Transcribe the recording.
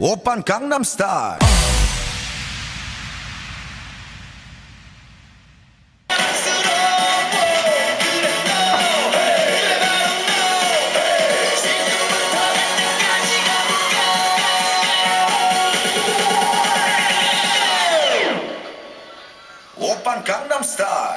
오빤 강남스타일 오빤 강남스타일